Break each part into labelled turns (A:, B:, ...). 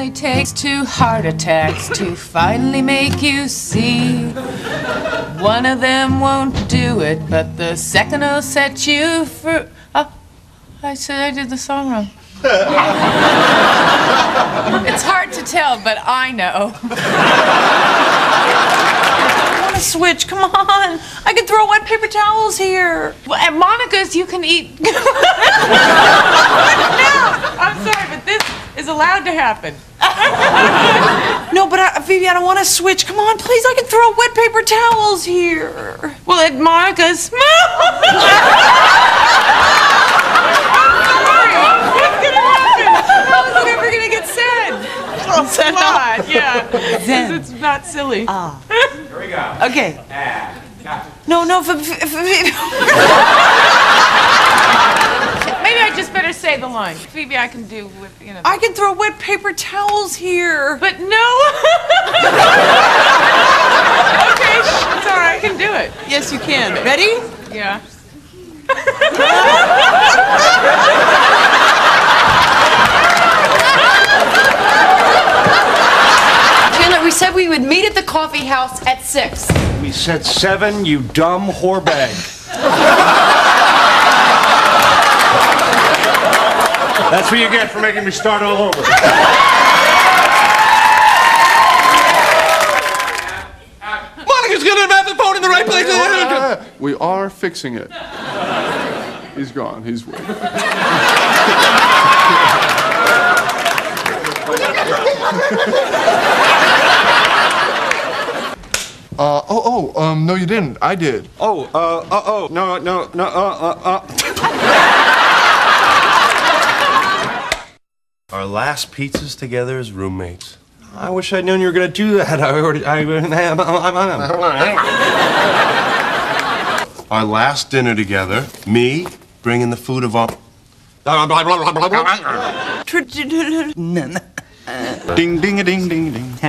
A: only takes two heart attacks to finally make you see. One of them won't do it, but the second will set you free. Oh, I said I did the song wrong. it's hard to tell, but I know.
B: I want to switch. Come on. I can throw wet paper towels here.
A: Well, at Monica's, you can eat. I'm sorry, but this is allowed to happen.
B: No, but I, Phoebe, I don't want to switch. Come on, please. I can throw wet paper towels here.
A: Well, at Monica's. Oh, don't worry. What's going to happen? How is it ever gonna get said?
B: Oh, I'll
A: Not, yeah.
B: Zen.
A: It's not silly. Ah.
B: Okay. No, no, Ph- Ph- Ph-
A: Maybe I just better say the line. Phoebe, I can do with, you know.
B: I can throw wet paper towels here.
A: But no. okay, it's all right. I can do it.
B: Yes, you can. Ready?
A: Yeah.
C: Chandler, we said we would meet at the coffee house at six.
D: We said seven, you dumb whore That's what you get for making me start all over.
E: Monica's gonna have the phone in the right place.
F: We are fixing it. He's gone. He's with. Uh, oh, oh, um, no, you didn't. I did.
D: Oh, uh, uh, oh, no, no, no, uh, uh, uh.
G: Our last pizzas together as roommates. I wish I'd known you were gonna do that. I already. I, our last dinner together, me bringing the food of our.
D: Ding, ding, a ding, ding, ding.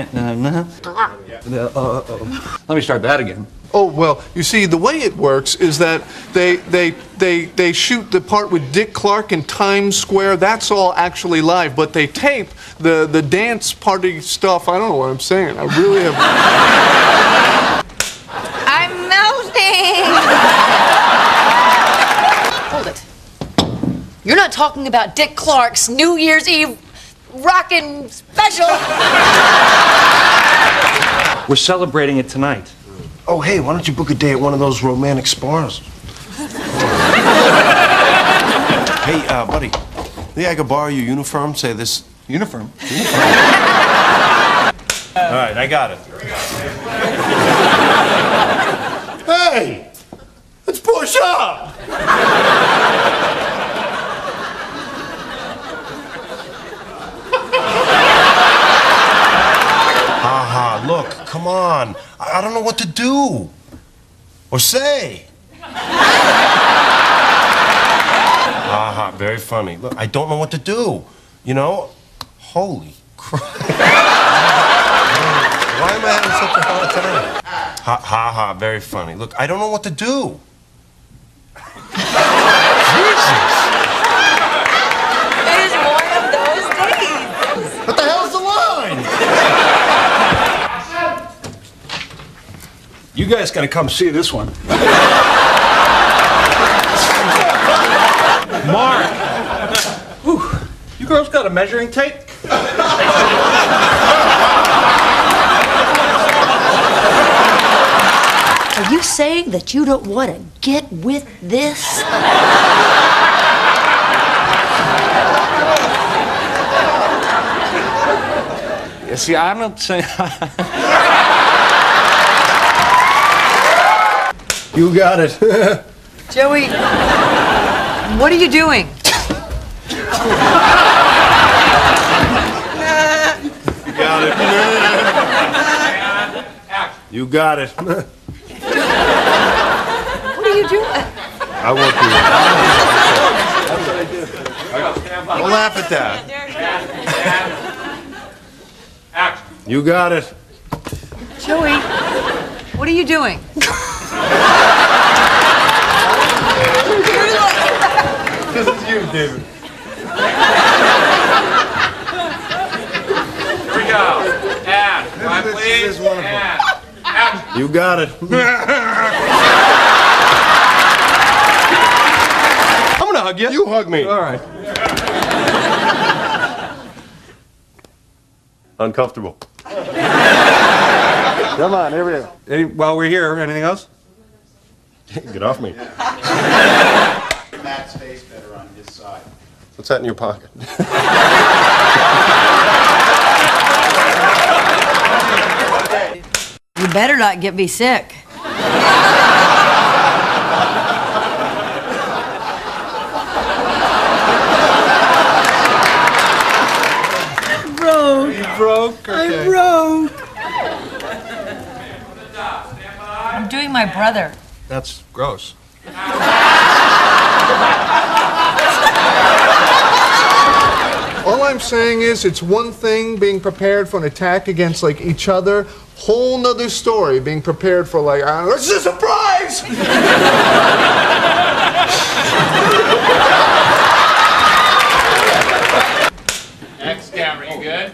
D: Let me start that again.
F: Oh, well, you see, the way it works is that they, they, they, they shoot the part with Dick Clark in Times Square. That's all actually live, but they tape the, the dance party stuff. I don't know what I'm saying. I really have.
C: I'm melting. Hold it. You're not talking about Dick Clark's New Year's Eve rockin' special.
D: We're celebrating it tonight.
G: Oh, hey, why don't you book a day at one of those romantic spas? hey, uh, buddy. Think I could borrow your uniform? Say this.
D: Uniform. uniform.
G: All right, I got it. hey, let's push up. Haha, look, come on. I, don't know what to do or say. Haha, very funny. Look, I don't know what to do. You know? Holy crap. Why am I having such a hard time? Ha ha ha, very funny. Look, I don't know what to do. Jesus.
B: It is one of those days.
G: What the hell's the line?
D: You guys gotta come see this one. Mark! Whew. You girls got a measuring tape?
C: Are you saying that you don't want to get with this?
D: You see, I'm not saying.
G: You got it.
B: Joey, what are you doing?
G: You got it. You got it.
B: What are you doing?
G: I won't do it. Don't laugh at that. You got it.
B: Joey, what are you doing?
G: This is you, David.
D: Here we go. And, line please. And,
G: You got it.
D: I'm gonna hug you.
G: You hug me.
D: All right.
G: Uncomfortable.
D: Come on, here we go. Any, while we're here, anything else?
G: Get off me.
H: Matt's face better on his side.
G: What's that in your pocket?
B: You better not get me sick.
F: Broke. Okay.
B: I'm doing my brother.
F: That's gross. All I'm saying is it's one thing being prepared for an attack against like each other, whole nother story being prepared for like, uh, this is a surprise!
E: X camera, you good?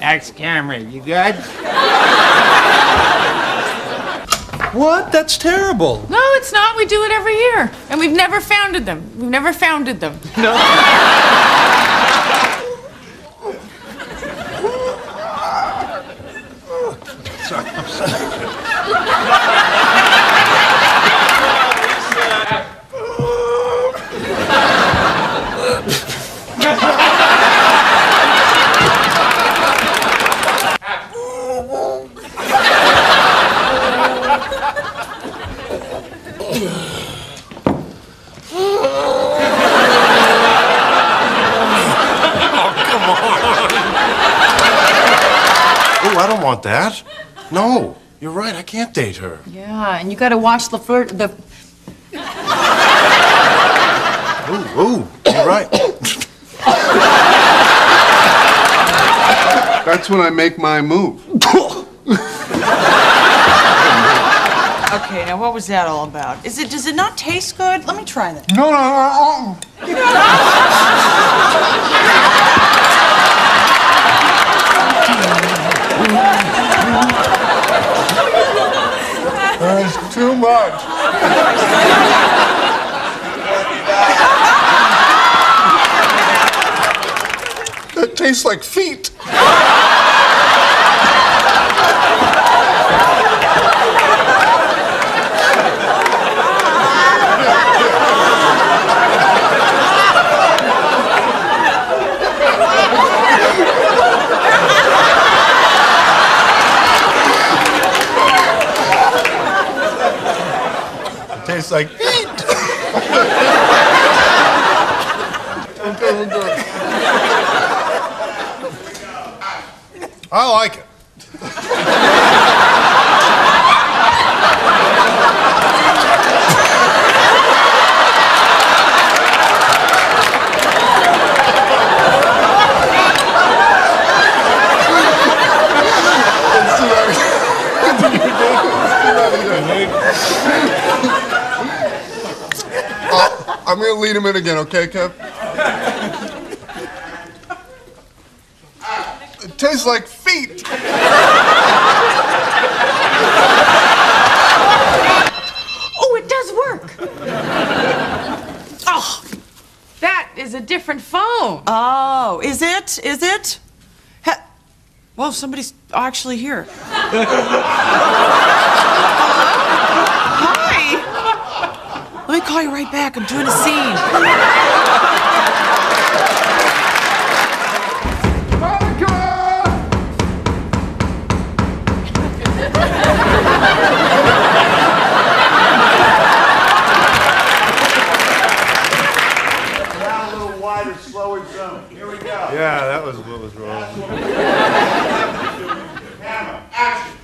H: X camera, you good?
D: What? That's terrible.
A: No, it's not. We do it every year. And we've never founded them. We've never founded them.
G: Oh, I don't want that. No, you're right. I can't date her.
B: Yeah, and you gotta watch the flirt. The
G: Ooh, ooh, you're right.
F: That's when I make my move.
B: okay, now what was that all about? Is it? Does it not taste good? Let me try that.
F: No, no, no, no. Uh-uh. That's too much. That tastes like feet.
G: It tastes like feet. I like it.
F: Uh, I'm gonna lead him in again, okay, Kev? Tastes like feet.
A: Oh, it does work. oh, that is a different phone.
B: Oh, is it? Is it? Ha- well, somebody's actually here. Hi. Let me call you right back. I'm doing a scene.
H: slower zone. Here we go.
G: Yeah, that was what was wrong. Hammer, action.